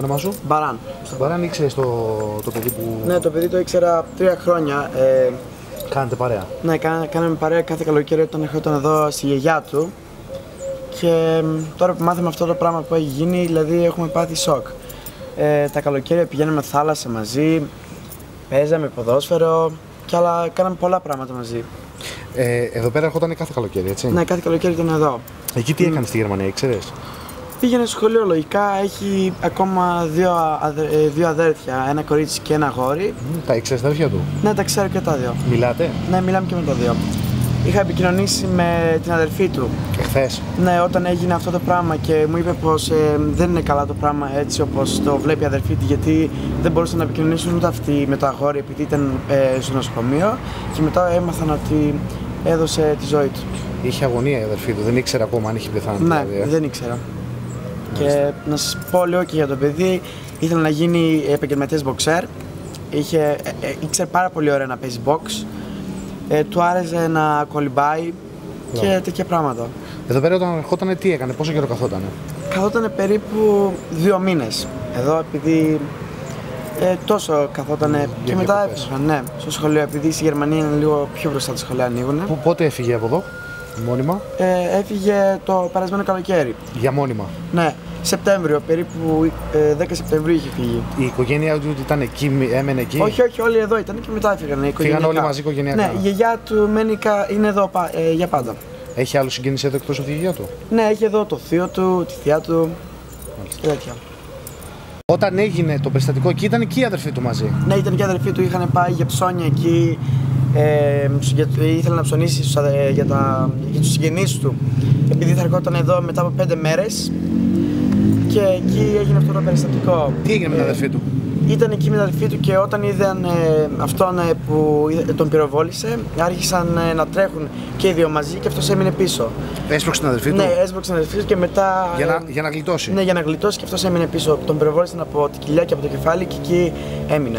το όνομά σου; Μπαράν. Μπαράν ήξερες το, το παιδί που Ναι, το παιδί το ήξερα τρία χρόνια. Ε, κάνετε παρέα. ναι, κάνα- κάναμε παρέα κάθε καλοκαίρι όταν ερχόταν εδώ στη γιαγιά του. Και μ, τώρα που μάθαμε αυτό το πράγμα που έχει γίνει, δηλαδή έχουμε πάθει σοκ. Ε, τα καλοκαίρια πηγαίναμε θάλασσα μαζί, παίζαμε ποδόσφαιρο και άλλα, κάναμε πολλά πράγματα μαζί. Ε, εδώ πέρα ερχόταν κάθε καλοκαίρι, έτσι; Ναι, κάθε καλοκαίρι ήταν εδώ. Εκεί τι έκανε στη Γερμανία, ήξερες; Πήγαινε στο σχολείο λογικά, έχει ακόμα δύο, αδε- ε, δύο αδέρφια, ένα κορίτσι και ένα αγόρι. Τα ήξερες τα αδέρφια του; Ναι, τα ξέρω και τα δύο. Μιλάτε; Ναι, μιλάμε και με τα δύο. Είχα επικοινωνήσει με την αδερφή του. εχθές; Ναι, όταν έγινε αυτό το πράγμα και μου είπε πως δεν είναι καλά το πράγμα έτσι όπως το βλέπει η αδερφή του, γιατί δεν μπορούσαν να επικοινωνήσουν ούτε αυτοί με το αγόρι επειδή ήταν ε, στο νοσοκομείο. Και μετά έμαθαν ότι έδωσε τη ζωή του. Είχε αγωνία η αδερφή του, δεν ήξερε ακόμα αν είχε πεθάνει. Ναι, δηλαδή, ε. δεν ήξερα. Και να σας πω λίγο και για το παιδί, ήθελε να γίνει επαγγελματίας μποξέρ. Είχε, ε, ε, ήξερε πάρα πολύ ωραία να παίζει box. Ε, του άρεσε να κολυμπάει και τέτοια πράγματα. Εδώ πέρα όταν ερχόταν, τι έκανε, πόσο καιρό καθότανε; Καθόταν περίπου δύο μήνες. Εδώ επειδή ε, τόσο καθόταν και μετά διακοπές. έφυγαν, ναι, στο σχολείο. Επειδή στη Γερμανία είναι λίγο πιο μπροστά τα σχολεία ανοίγουν. Πού- Πότε έφυγε από εδώ, μόνιμα, Ε, έφυγε το περασμένο καλοκαίρι. για μόνιμα. Ναι, Σεπτέμβριο, περίπου ε, 10 Σεπτεμβρίου είχε φύγει. Η οικογένειά του ήταν εκεί, μη- έμενε εκεί; Όχι, όχι, όλοι εδώ ήταν και μετά έφυγαν. οικογενειακά. όλοι μαζί οικογενειακά; Ναι, η γιαγιά του μένει, κα- είναι εδώ πα- ε, για πάντα. Έχει άλλο συγγενή εδώ εκτός από τη γιαγιά του; Ναι, έχει εδώ το θείο του, τη θεία του και τέτοια. Όταν έγινε το περιστατικό εκεί, ήταν εκεί η αδερφή του μαζί; Ναι, ήταν και οι αδερφοί του, είχαν πάει για ψώνια εκεί. Ε, για, ήθελε να ψωνίσει στους αδε- για, τα, για τους συγγενείς του. Επειδή θα ερχόταν εδώ μετά από πέντε μέρες. Και εκεί έγινε αυτό το περιστατικό. Τι έγινε με την Ε, αδερφή του. Ήταν εκεί με την αδερφή του και όταν είδαν ε, αυτόν ε, που είδε- τον πυροβόλησε, άρχισαν ε, να τρέχουν και οι δύο μαζί και αυτός έμεινε πίσω. Έσπρωξε την αδερφή του; Ναι, έσπρωξε την αδερφή του και μετά. Για ε, να, για να γλιτώσει; Ναι, για να γλιτώσει και αυτός έμεινε πίσω. Τον πυροβόλησαν από τη κοιλιά και από το κεφάλι και εκεί έμεινε.